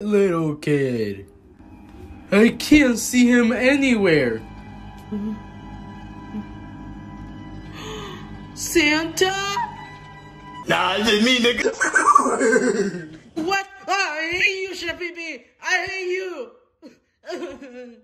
little kid. I can't see him anywhere. Santa? Nah, it's just me, nigga. What? Oh, I hate you, Chef Peepee. I hate you.